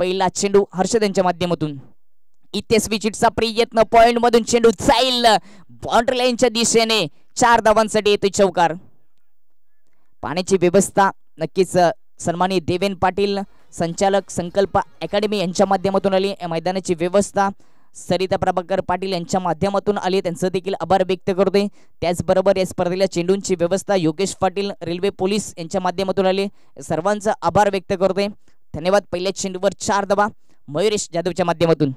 पहिला चेंडू हर्षद यांच्या माध्यमातून इथे स्विचिटचा प्रयत्न पॉइंट मधून चेंडू जाईल. बाउंड्री लाईनच्या दिशेने चार धावांसाठी येतोय चौकार. पाण्याची व्यवस्था नक्कीच अ, देवेन पाटील संचालक संकल्प अकॅडमी यांच्या माध्यमातून आली. मैदानाची व्यवस्था सरिता प्रभाकर पाटील यांच्या माध्यमातून आली. त्यांचं देखील आभार व्यक्त करतोय. त्याचबरोबर या स्पर्धेला चेंडूंची व्यवस्था योगेश पाटील रेल्वे पोलीस यांच्या माध्यमातून आले. सर्वांचा आभार व्यक्त करतोय. धन्यवाद. पहिल्या चेंडूवर चार दबा मयुरेश जाधवच्या माध्यमातून.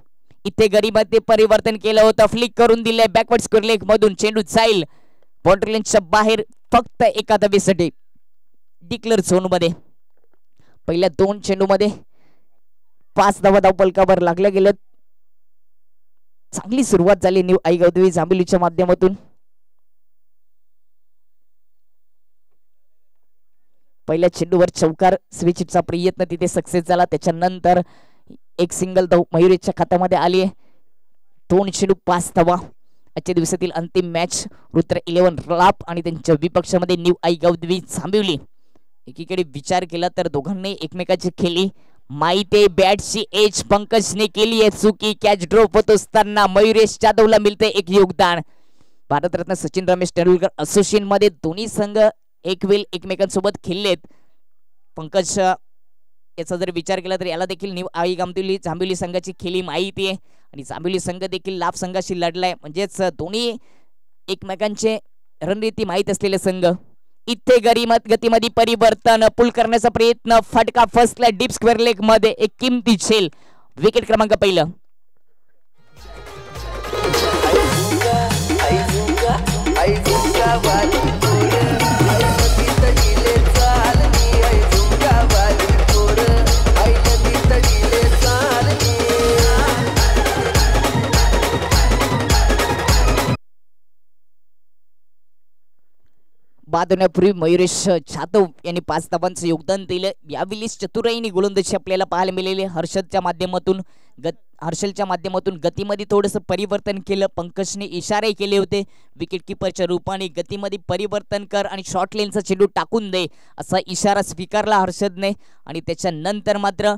इथे गरीबात परिवर्तन केलं होतं. फ्लिक करून दिले बॅकवर्ड स्क्वेअर लेग मधून चेंडू जाईल. बाउंड्री बाहेर फक्त एका दबेसाठी डिक्लेअर झोनमध्ये. पहिल्या दोन चेंडू मध्ये पाच धावा धावपलकावर लागल्या गेल्यात. चांगली सुरुवात झाली न्यू आई गौदवी जांभिलीच्या माध्यमातून. पहिल्या चेंडूवर चौकार स्विचिटचा प्रयत्न तिथे सक्सेस झाला. त्याच्यानंतर एक सिंगल धाव मयुरेशच्या खात्यामध्ये आली दोन चेंडू पाच धावा. आजच्या दिवसातील अंतिम मॅच रुद्र इलेव्हन राप आणि त्यांच्या विपक्षामध्ये न्यू आई गौदवी थांबिवली. एकीकडे विचार केला तर दोघांनी एकमेकाची खेळली माहिती बॅटची एज पंकजने केली आहे. चुकी कॅच ड्रॉप होत असताना मयुरेश जाधवला मिळते एक योगदान. भारतरत्न सचिन रमेश तेंडुलकर असोसिएशनमध्ये दोन्ही संघ एक वेळ एकमेकांसोबत खेळलेत. पंकज याचा जर विचार केला तर याला देखील न्यू आई गामदिवली जांभिवली संघाची खेळी माहिती आहे. आणि जांभिवली संघ देखील लाभ संघाशी लढलाय. म्हणजेच दोन्ही एकमेकांचे रणनीती माहीत असलेले संघ. इथे गरीमत गतीमध्ये परिवर्तन पुल करण्याचा प्रयत्न फटका फसला डीप स्क्वेअर लेगमध्ये एक किमती झेल विकेट क्रमांक पहिलं. बाद होण्यापूर्वी मयुरेश जाधव यांनी पाच धावांचं योगदान दिलं. यावेळी चतुराईनी गोलंदाजी आपल्याला पाहायला मिळाली. हर्षदच्या माध्यमातून गत हर्षलच्या माध्यमातून गतीमध्ये थोडंसं परिवर्तन केलं. पंकजने इशारे केले होते. विकेटकीपरच्या रूपाने गतीमध्ये परिवर्तन कर आणि शॉर्ट लेनचा चेंडू टाकून दे असा इशारा स्वीकारला हर्षदने. आणि त्याच्यानंतर मात्र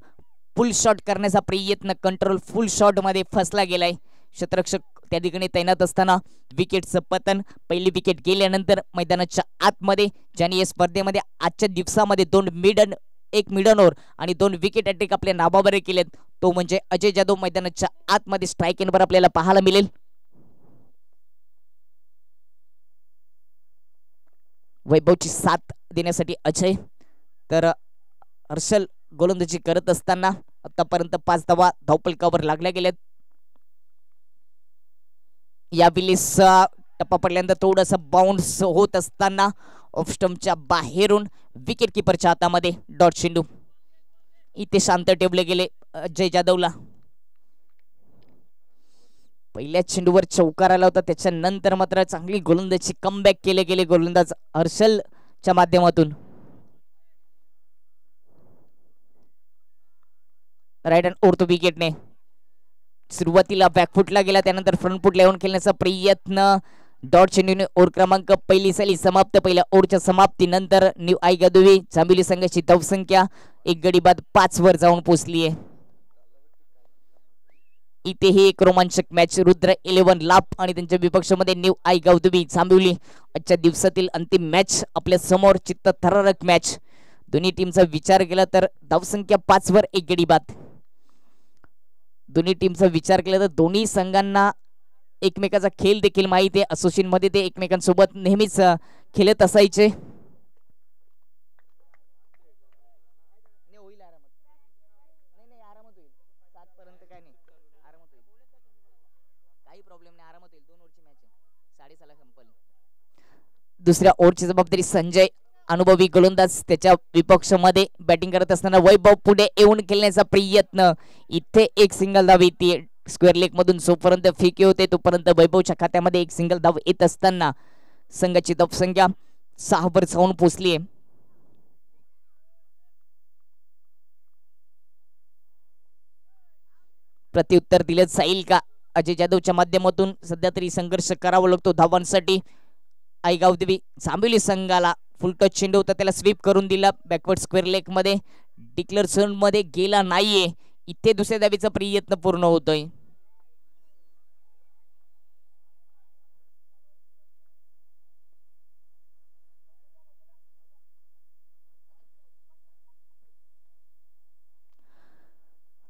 फुल शॉट करण्याचा प्रयत्न कंट्रोल फुल शॉटमध्ये फसला गेलाय. क्षेत्ररक्षक त्या ठिकाणी तैनात असताना विकेटचं पतन पहिली विकेट गेल्यानंतर मैदानाच्या आतमध्ये ज्यांनी या स्पर्धेमध्ये आजच्या दिवसामध्ये दोन मिडन एक मिडन ओव्हर आणि दोन विकेट अटॅक आपल्या नावावर केलेत. तो म्हणजे अजय जाधव मैदानाच्या आतमध्ये स्ट्राईक एनवर आपल्याला पाहायला मिळेल. वैभवची साथ देण्यासाठी अजय. तर हर्षल गोलंदाजी करत असताना आतापर्यंत पाच धावा धावपलकावर लागल्या गेल्यात. या विलीस टप्पा पडल्यानंतर थोडंसं बाउन्स होत असताना ऑफस्टमच्या बाहेरून विकेट किपरच्या हातामध्ये डॉट चेंडू इथे शांत ठेवले गेले अजय जाधवला. पहिल्या चेंडूवर चौकार आला होता त्याच्यानंतर मात्र चांगली गोलंदाजी कमबॅक केले गेले गोलंदाज हर्षलच्या माध्यमातून. राईट हँड ओढतो विकेटने सुरुवातीला बॅकफुटला गेला त्यानंतर फ्रंट येऊन खेळण्याचा प्रयत्न. डॉट चेंडूने ओव्हर क्रमांक पहिली साली समाप्त पहिल्या ओव्हरच्या समाप्तीनंतर न्यू आई गदुवी चांबिली संघाची धावसंख्या एक गडी बाद पाच वर जाऊन पोहोचली आहे. इथेही एक रोमांचक मॅच रुद्र इलेव्हन लाभ आणि त्यांच्या विपक्षामध्ये न्यू आई गौतमी जांभिवली आजच्या दिवसातील अंतिम मॅच आपल्यासमोर चित्त थरारक मॅच दोन्ही टीमचा विचार केला तर धावसंख्या पाच वर एक गडी बाद. दोन्ही टीमचा विचार केला तर दोन्ही संघांना एकमेकाचा खेळ देखील माहिती आहे. असोसिएशनमध्ये ते एकमेकांसोबत नेहमीच खेळत असायचे. दुसऱ्या ओव्हरची जबाबदारी संजय अनुभवी गोलंदाज त्याच्या विपक्षामध्ये बॅटिंग करत असताना वैभव पुढे येऊन खेळण्याचा प्रयत्न. इथे एक सिंगल धाव येते. स्क्वेअर लेग मधून जोपर्यंत फिके होते तोपर्यंत वैभवच्या खात्यामध्ये एक सिंगल धाव येत असताना संघाची धावसंख्या सहा वर जाऊन पोचली आहे. प्रत्युत्तर दिलं जाईल का? अजय जाधवच्या माध्यमातून सध्या तरी संघर्ष करावा लागतो धावांसाठी. आईगाव देवी जांभिवली संघाला फुल टच चेंडू होता त्याला स्वीप करून दिला बॅकवर्ड स्क्वेअर लेगमध्ये मध्ये. गेला नाहीये. इथे दुसऱ्या दाबीचा प्रयत्न पूर्ण होतोय.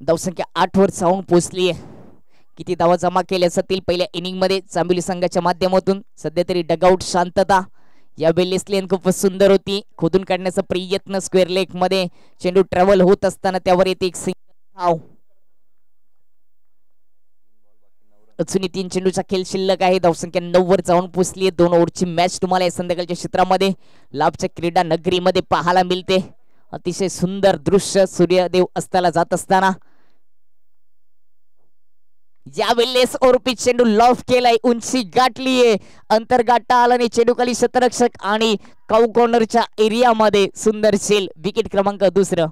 धावसंख्या आठ वर जाऊन पोहोचली आहे किती धावा जमा केल्या असतील पहिल्या इनिंगमध्ये चांबिली संघाच्या माध्यमातून. सध्या तरी डगआउट शांतता. या बेलिस लेन खूप सुंदर होती. खोदून काढण्याचा प्रयत्न स्क्वेअर लेगमध्ये चेंडू ट्रॅव्हल होत असताना त्यावर येते एक सिंग. अजूनही तीन चेंडूचा खेळ शिल्लक आहे. धावसंख्या नऊ वर जाऊन पोचली दोन ओव्हरची मॅच तुम्हाला या संध्याकाळच्या क्षेत्रामध्ये लाभच्या क्रीडा नगरीमध्ये पाहायला मिळते. अतिशय सुंदर दृश्य सूर्यदेव अस्ताला जात असताना. यावेळेस ओरपी चेंडू लॉफ केलाय उंची गाठलीये. अंतर गाठता आला नाही चेंडूखाली शतरक्षक आणि काऊ कॉर्नरच्या एरियामध्ये सुंदर शेल विकेट क्रमांक दुसरं.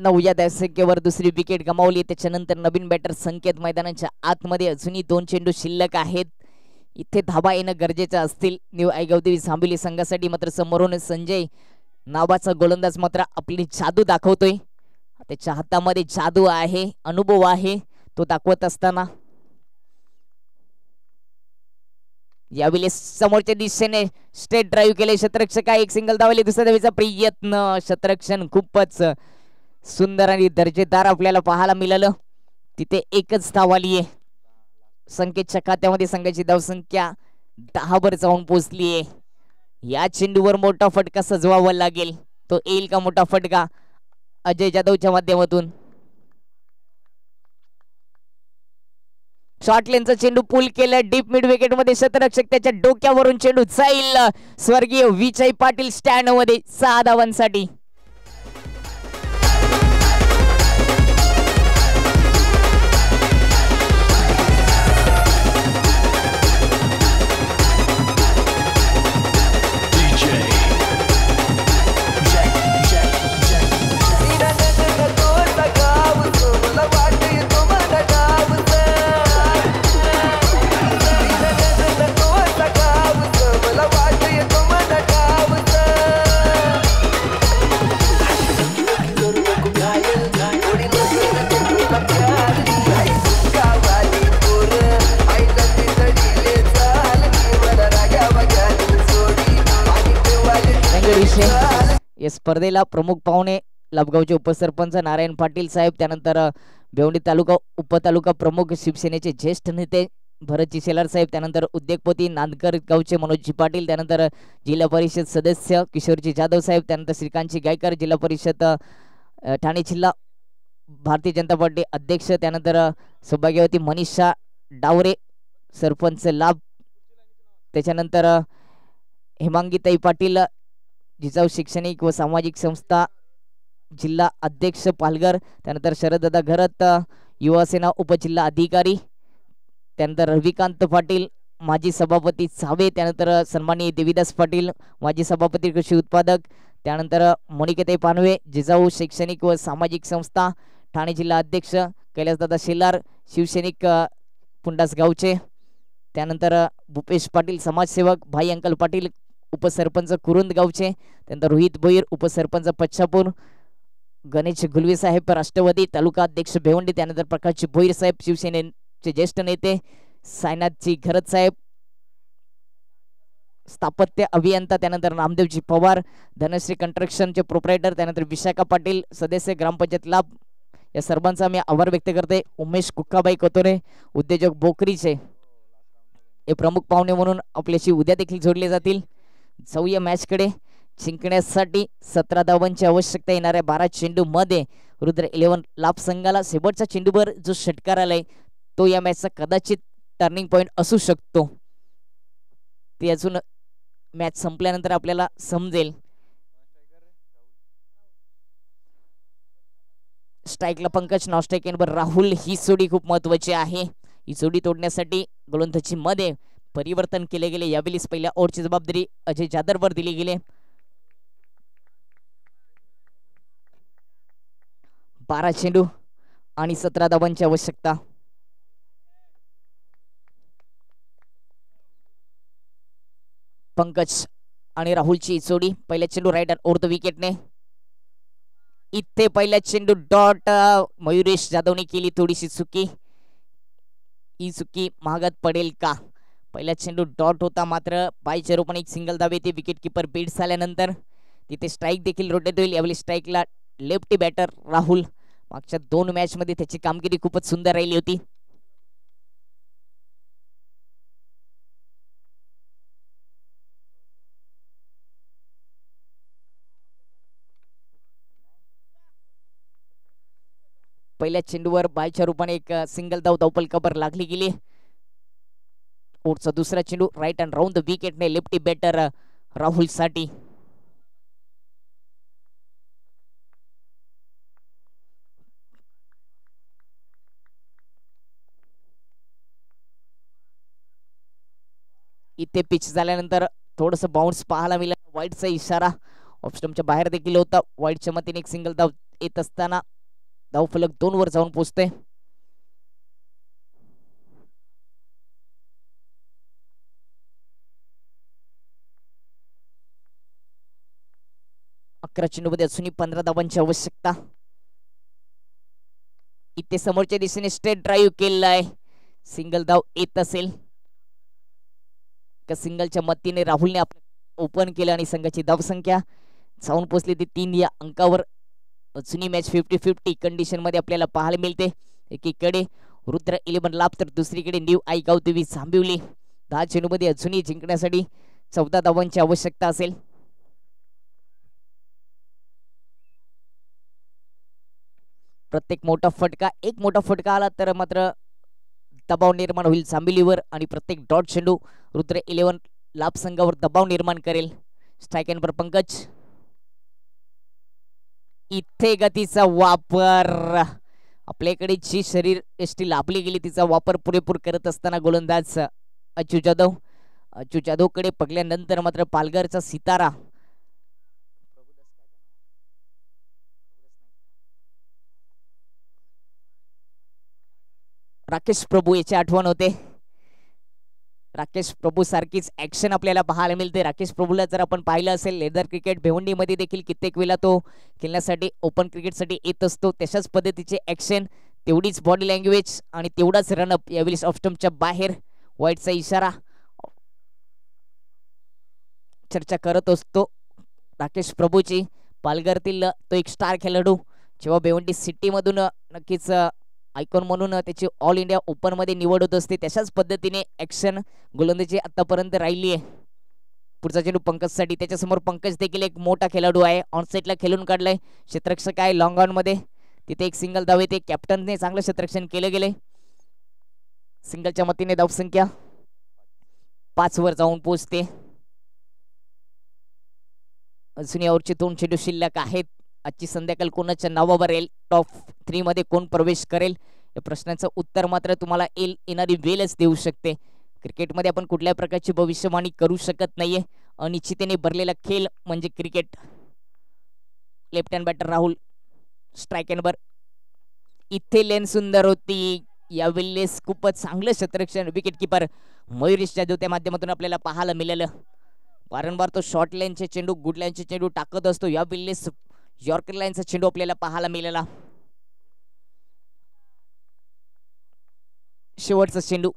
नवव्या धावसंख्येवर दुसरी विकेट गमावली. त्याच्यानंतर नवीन बॅटर संकेत मैदानाच्या आतमध्ये अजूनही दोन चेंडू शिल्लक आहेत. इथे धाबा येणं गरजेचं असतील. न्यू आयगावदेवी सांबिली संघासाठी मात्र समोरून संजय नावाचा गोलंदाज मात्र आपली जादू दाखवतोय. त्याच्या हातामध्ये जादू आहे अनुभव आहे. तो दाखवत असताना यावेळी समोरच्या दिशेने स्टेट ड्राईव्ह केले. शतरक्षका एक सिंगल धावले. दुसऱ्या धावेचा प्रयत्न. शतरक्षण खूपच सुंदर आणि दर्जेदार आपल्याला पाहायला मिळालं. तिथे एकच धाव आली आहे. संकेतच्या खात्यामध्ये संघाची धावसंख्या दहा वर जाऊन पोहोचली आहे. या चेंडूवर मोठा फटका सजवावा लागेल. तो येईल का मोठा फटका? अजय जाधवच्या माध्यमातून. शॉर्ट लेनचा चेंडू पुल केला. डीप मिड विकेटमध्ये शतरक्षक त्याच्या डोक्यावरून चेंडू जाईल. स्वर्गीय विजय पाटील स्टँडमध्ये सहा धावांसाठी. स्पर्धेला प्रमुख पाहुणे लाभगावचे उपसरपंच नारायण पाटील साहेब त्यानंतर बेवंडी तालुका उपतालुका प्रमुख शिवसेनेचे ज्येष्ठ नेते भरतजी शेलार साहेब त्यानंतर उद्योगपती नांदकर गावचे मनोजजी पाटील त्यानंतर जिल्हा परिषद सदस्य किशोरजी जाधव साहेब त्यानंतर श्रीकांतजी गायकर जिल्हा परिषद ठाणे जिल्हा भारतीय जनता पार्टी अध्यक्ष त्यानंतर सौभाग्यवती मनीषा डावरे सरपंच लाभ त्याच्यानंतर हेमांगीताई पाटील जिजाऊ शैक्षणिक व सामाजिक संस्था जिल्हा अध्यक्ष पालघर त्यानंतर शरददादा घरत युवासेना उपजिल्हा अधिकारी त्यानंतर रविकांत पाटील माजी सभापती सावे त्यानंतर सन्माननीय देवीदास पाटील माजी सभापती कृषी उत्पादक त्यानंतर मोनिकेताई पानवे जिजाऊ शैक्षणिक व सामाजिक संस्था ठाणे जिल्हा अध्यक्ष कैलासदादा शेलार शिवसैनिक पुंडास गावचे त्यानंतर भूपेश पाटील समाजसेवक भाई अंकल पाटील उपसरपंच कुरुंद गावचे त्यानंतर रोहित भोईर उपसरपंच पच्छापूर गणेश गुलवे साहेब राष्ट्रवादी तालुका अध्यक्ष भेवंडी त्यानंतर प्रकाश भोईर साहेब शिवसेनेचे ज्येष्ठ नेते सायनाथजी घरत साहेब स्थापत्य अभियंता त्यानंतर नामदेवजी पवार धनश्री कन्स्ट्रक्शनचे प्रोपरायटर त्यानंतर विशाखा पाटील सदस्य ग्रामपंचायत लाभ या सर्वांचा मी आभार व्यक्त करते. उमेश कुक्काबाई कोतोरे उद्योजक बोकरीचे हे प्रमुख पाहुणे म्हणून आपल्याशी उद्या देखील जोडले जातील. जाऊया मॅचकडे जिंकण्यासाठी सतरा धावांची आवश्यकता येणाऱ्या बारा चेंडू मध्ये रुद्र इलेव्हन लाभ संघाला शेवटच्या चेंडूवर जो षटकार आलाय तो या मॅचचा कदाचित टर्निंग पॉइंट असू शकतो. ते अजून मॅच संपल्यानंतर आपल्याला समजेल. स्ट्राईकला पंकज नॉस्ट्राईक राहुल ही जोडी खूप महत्वाची आहे. ही जोडी तोडण्यासाठी गोलंदाजी मध्ये परिवर्तन केले गेले. यावेळीस पहिल्या ओव्हरची जबाबदारी अजय जाधववर दिली गेली. बारा चेंडू आणि सतरा धावांची आवश्यकता. पंकज आणि राहुलची जोडी पहिल्या चेंडू रायडर ओव्हर द विकेटने इथे पहिल्या चेंडू डॉट मयुरेश जाधवने केली थोडीशी चुकी. ही चुकी महागात पडेल का? पहिला चेंडू डॉट होता मात्र बायच्या रूपाने एक सिंगल धावे येते. विकेट किपर बीड झाल्यानंतर तिथे स्ट्राईक देखील रोटेट होईल यावेळी स्ट्राईकला लेफ्टी बॅटर राहुल. मागच्या दोन मॅचमध्ये त्याची कामगिरी खूपच सुंदर राहिली होती. पहिल्या चेंडूवर बायच्या रूपाने एक सिंगल धाव धावपल कबर लागली गेली. कोर्टचा दुसरा चेंडू राईट अँड राऊंड द विकेटने लेफ्टी बॅटर राहुलसाठी. इथे पिच झाल्यानंतर थोडस बाउन्स पाहायला मिळाला. वाईटचा इशारा ऑप्शनच्या बाहेर देखील होता. वाईटच्या मतीने एक सिंगल धाव येत असताना धावफलक दोन वर जाऊन पोचते अकरा चेंडूमध्ये अजूनही पंधरा धावांची आवश्यकता. इथे समोरच्या दिशेने स्ट्रेट ड्राईव्ह केलेला आहे सिंगल धाव येत असेल. का सिंगलच्या मदतीने राहुलने आपलं ओपन केलं आणि संघाची धावसंख्या जाऊन पोचली ती तीन या अंकावर. जुनी मॅच फिफ्टी फिफ्टी कंडिशनमध्ये आपल्याला पाहायला मिळते. एकीकडे रुद्र इलेव्हन लाभ तर दुसरीकडे न्यू आई गावदेवी जांभिवली. दहा चेंडूमध्ये अजूनही जिंकण्यासाठी चौदा धावांची आवश्यकता असेल. प्रत्येक मोठा फटका एक मोठा फटका आला तर मात्र दबाव निर्माण होईल सांबिलीवर आणि प्रत्येक डॉट चेंडू रुद्र इलेव्हन लाभ संघावर दबाव निर्माण करेल. स्ट्राईक पंकज. इथे गतीचा वापर. आपल्याकडे जी शरीर एसटी लाभली गेली तिचा वापर पुरेपूर करत असताना गोलंदाज अच्यू जाधव. अच्यू जाधवकडे पगल्यानंतर मात्र पालघरचा सितारा राकेश प्रभू याची आठवण होते. राकेश प्रभू सारखीच ऍक्शन आपल्याला पाहायला मिळते. राकेश प्रभूला जर आपण पाहिलं असेल लेदर क्रिकेट भिवंडीमध्ये देखील कित्येक वेळा तो खेळण्यासाठी ओपन क्रिकेटसाठी येत असतो. तशाच पद्धतीचे ऍक्शन तेवढीच बॉडी लँग्वेज आणि तेवढाच रनअप यावेळी ऑफस्टमच्या बाहेर वाईटचा इशारा चर्चा करत असतो. राकेश प्रभूची पालघरतील तो एक स्टार खेळाडू जेव्हा भिवंडी सिटीमधून नक्कीच आयकॉन म्हणून त्याची ऑल इंडिया ओपनमध्ये निवड होत असते. तशाच पद्धतीने ॲक्शन गोलंदाजी आतापर्यंत राहिली आहे. पुढचा चेंडू पंकजसाठी. त्याच्यासमोर पंकज देखील एक मोठा खेळाडू आहे. ऑनसाईटला खेळून काढलाय. क्षेत्ररक्षक आहे लॉंग ऑनमध्ये तिथे एक सिंगल धाव येते. कॅप्टनने चांगलं क्षेत्ररक्षण केलं गेले सिंगलच्या मतीने धावसंख्या पाच वर जाऊन पोहोचते. अजून यावरचे दोन चेंडू शिल्लक आहेत. आजची संध्याकाळ कोणाच्या नावावर येईल? टॉप थ्री मध्ये कोण प्रवेश करेल? या प्रश्नाचं उत्तर मात्र तुम्हाला येईल. येणारी वेलच देऊ शकते. क्रिकेटमध्ये आपण कुठल्या प्रकारची भविष्यवाणी करू शकत नाहीये. अनिश्चितेने भरलेला खेळ म्हणजे cricket. Left hand batter Rahul strike वर. इथे लेन सुंदर होती. या वेळेस खूपच चांगलं क्षेत्ररक्षण विकेट किपर मयुरेश जाधव त्या माध्यमातून आपल्याला पाहायला मिळालं. वारंवार तो शॉर्ट लेनचे चेंडू गुड लेनचे चेंडू टाकत असतो. या वेळेस यॉर्कर लाईनचा चेंडू आपल्याला पाहायला मिळाला. शेवटचा चेंडू.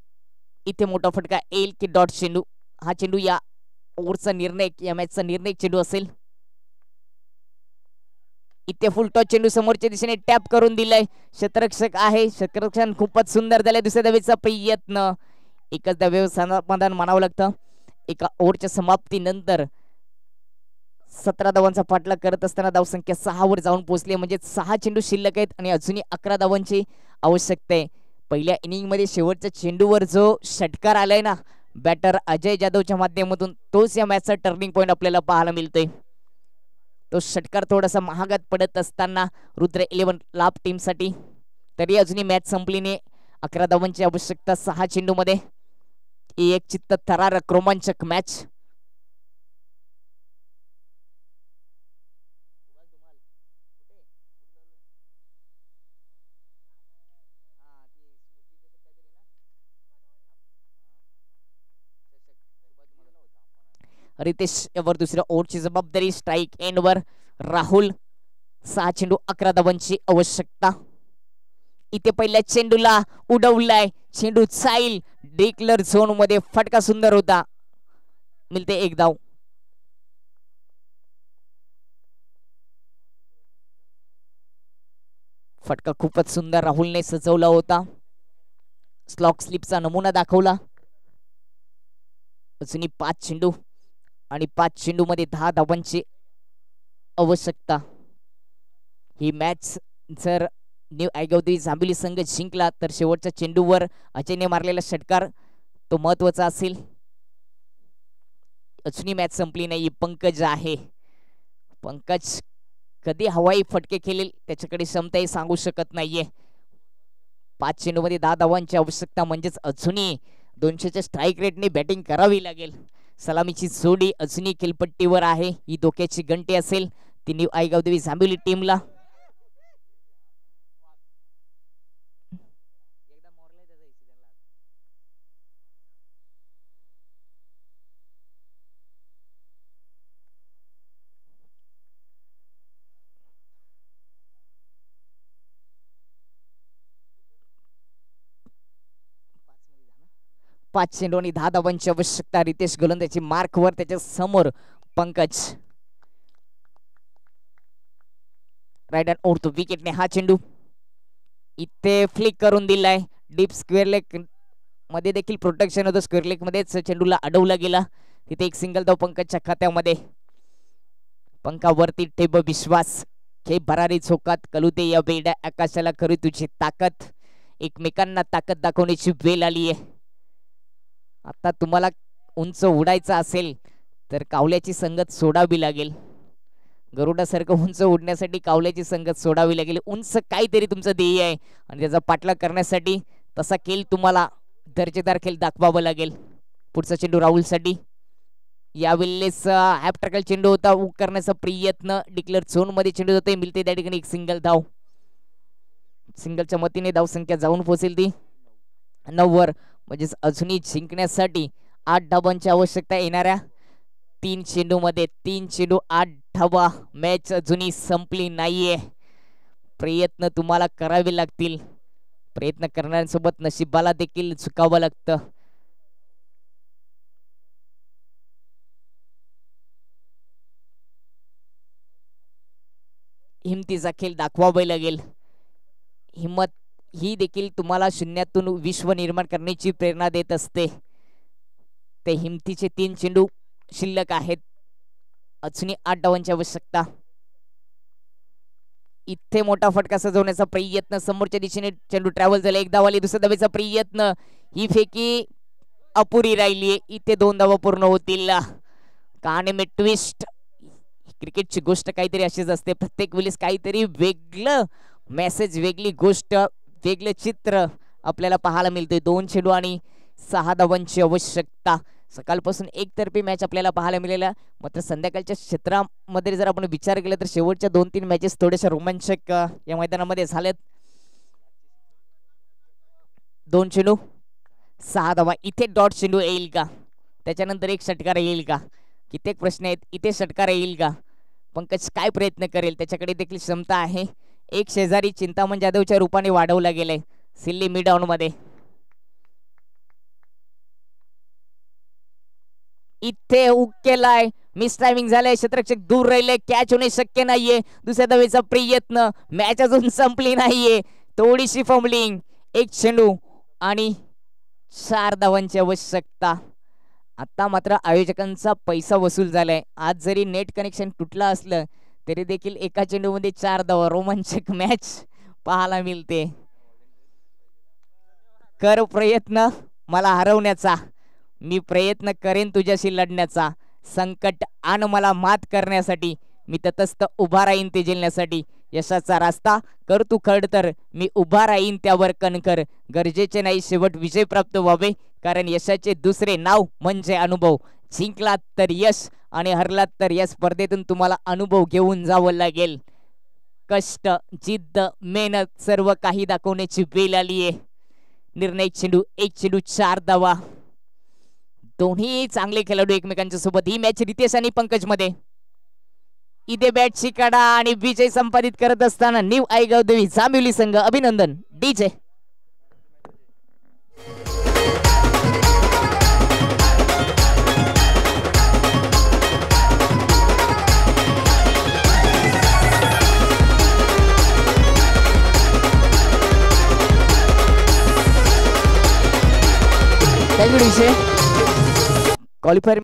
इथे मोठा फटका येईल की डॉट चेंडू. हा चेंडू या ओव्हरचा निर्णय या मॅचचा निर्णय चेंडू असेल. इथे फुल टॉच चेंडू समोरच्या दिशेने टॅप करून दिलाय. क्षेत्ररक्षक आहे. क्षेत्ररक्षण खूपच सुंदर झालंय दुसऱ्या धावेचा प्रयत्न. एकच धावे समाधान मानावं लागतं. एका ओव्हरच्या समाप्तीनंतर सतरा धावांचा पाठलाग करत असताना धावसंख्या सहावर जाऊन पोहोचली. म्हणजे सहा चेंडू शिल्लक आहेत आणि अजूनही अकरा धावांची आवश्यकता आहे. पहिल्या इनिंगमध्ये शेवटच्या चेंडूवर जो षटकार आलाय ना बॅटर अजय जाधवच्या माध्यमातून तोच या मॅचचा टर्निंग पॉईंट आपल्याला पाहायला मिळतोय. तो षटकार थोडासा महागात पडत असताना रुद्र इलेव्हन लाभ टीमसाठी तरी अजूनही मॅच संपली नाही अकरा धावांची आवश्यकता सहा चेंडूमध्ये. एक चित्त थरारक रोमांचक मॅच रितेश यावर दुसऱ्या ओव्हरची जबाबदारी. स्ट्राईक एंडवर राहुल सहा चेंडू अकरा धावांची आवश्यकता. इथे पहिल्या चेंडूला उडवलाय. चेंडू चाईल. डेक्लर झोनमध्ये फटका सुंदर होता. मिळते एक धाव. फटका खूपच सुंदर. राहुलने सजवला होता. स्लॉक स्लिपचा नमुना दाखवला. अजूनही पाच चेंडू. आणि पाच चेंडूमध्ये दहा धावांची आवश्यकता. ही मॅच जर न्यू ऐगवदी जांभिली संघ जिंकला तर शेवटच्या चेंडूवर अजयने मारलेला षटकार तो महत्त्वाचा असेल. अजूनही मॅच संपली नाही पंकज आहे. पंकज कधी हवाई फटके खेळेल त्याच्याकडे क्षमताही सांगू शकत नाहीये. पाच चेंडूमध्ये दहा धावांची आवश्यकता म्हणजेच अजूनही दोनशेच्या स्ट्राईक रेटने बॅटिंग करावी लागेल. सलामीची जोडी अजूनही खेळपट्टीवर आहे. ही धोक्याची घंटी असेल. ती न्यू आईगाव देवी टीमला पाच चेंडू आणि दहा धावांची आवश्यकता रितेश गोलंदाजी मार्कवर त्याच्यासमोर पंकज. राईट हँड ओढतो. विकेटने हा चेंडू इथे फ्लिक करून दिलाय. डीप स्क्वेअर लेगमध्ये देखील प्रोटेक्शन होतं. स्क्वेअर लेग मध्येच चेंडूला अडवला गेला. तिथे एक सिंगल धाव पंकजच्या खात्यामध्ये. पंखावरती ठेब विश्वास. खे भरारी चोकात कलुते या बेड्या आकाशाला करू तुझी ताकद. एकमेकांना ताकद दाखवण्याची वेळ आली आहे. आता तुम्हाला उंच उडायचं असेल तर कावल्याची संगत सोडावी लागेल. गरुडासारखं उंच उडण्यासाठी कावल्याची संगत सोडावी लागेल. उंच काहीतरी तुमचं ध्येय आहे आणि त्याचा पाठलाग करण्यासाठी तसा खेळ तुम्हाला दर्जेदार खेळ दाखवावा लागेल. पुढचा चेंडू राहुलसाठी. यावेळेस ॲप ट्रकल चेंडू होता. उक करण्याचा प्रयत्न. डिक्लेअर झोनमध्ये चेंडू होते. मिळते त्या ठिकाणी एक सिंगल धाव. सिंगलच्या मतीने धाव संख्या जाऊन पोहोचेल ती. नऊवर म्हणजेच अजूनही जिंकण्यासाठी आठ धाबांची आवश्यकता येणाऱ्या तीन चेंडूमध्ये. तीन चेंडू आठ धाबा मॅच अजूनही संपली नाहीये. प्रयत्न तुम्हाला करावे लागतील. प्रयत्न करणाऱ्यांसोबत नशिबाला देखील झुकावं लागतं. हिमतीचा खेळ दाखवावे लागेल. हिम्मत ही देखील तुम्हाला शून्यातून विश्व निर्माण करण्याची प्रेरणा देत असते. ते हिमतीचे तीन चेंडू शिल्लक आहेत. अजूनही आठ डावांची आवश्यकता. इथे मोठा फटका सजवण्याचा प्रयत्न समोरच्या दिशेने चेंडू ट्रॅव्हल झाला. एक धावाली दुसऱ्या धावेचा प्रयत्न. ही फेकी अपुरी राहिली इथे दोन धावा पूर्ण होतील. काने मे ट्विस्ट क्रिकेटची गोष्ट काहीतरी अशीच असते. प्रत्येक वेळेस काहीतरी वेगळं मेसेज वेगळी गोष्ट वेगळे चित्र आपल्याला पाहायला मिळते दोन चेडू आणि सहा धावांची आवश्यकता. सकाळपासून एकतर्फी मॅच आपल्याला पाहायला मिळाल्या मात्र संध्याकाळच्या क्षेत्रामध्ये जर आपण विचार केला तर शेवटच्या दोन तीन मॅचेस थोड्याशा रोमांचक या मैदानामध्ये झाल्यात दोन चेंडू सहा धावा. इथे डॉट चेंडू येईल का? त्याच्यानंतर एक षटकार येईल का? कित्येक प्रश्न आहेत. इथे षटकार येईल का? पंकज काय प्रयत्न करेल? त्याच्याकडे देखील क्षमता आहे. एक शेजारी चिंतामण जाधवच्या रूपाने वाढवला गेलाय. सिल्ली मिडाऊन मध्ये. इथे हुक केलाय मिस टायमिंग झालंय. क्षेत्ररक्षक दूर राहिले कॅच होणे शक्य नाहीये. दुसऱ्या दवेचा प्रयत्न. मॅच अजून संपली नाहीये. थोडीशी फंबलिंग एक चेंडू आणि चार धावांची आवश्यकता. आता मात्र आयोजकांचा पैसा वसूल झालाय. आज जरी नेट कनेक्शन तुटलं असलं तरी देखील एका चेंडूमध्ये चार धावा. रोमांचक मॅच पाहायला मिळते. कर प्रयत्न मला हरवण्याचा. मी प्रयत्न करेन तुझ्याशी लढण्याचा. संकट आण मला मात करण्यासाठी. मी तटस्थ उभा राहीन ते झेलण्यासाठी यशाचा रास्ता कर तू खड तर. मी उभा राहीन त्यावर कणकर गरजेचे नाही शेवट विजय प्राप्त व्हावे. कारण यशाचे दुसरे नाव म्हणजे अनुभव. जिंकला तर यश. आणि हरलात तर या स्पर्धेतून तुम्हाला अनुभव घेऊन जावं लागेल. कष्ट जिद्द मेहनत सर्व काही दाखवण्याची वेळ आली आहे. निर्णय चेंडू एक चेंडू चार धावा. दोन्ही चांगले खेळाडू एकमेकांच्या सोबत ही मॅच रितेश आणि पंकजमध्ये. इथे बॅटची कडा आणि विजय संपादित करत असताना न्यू आईगाव देवी जांभिवली संघ. अभिनंदन. डीजे. El Brice.